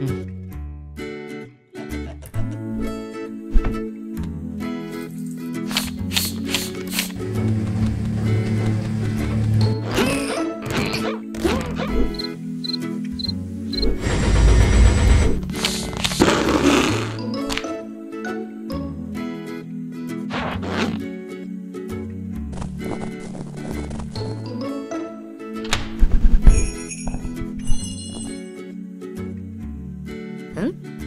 Mm. Hmm?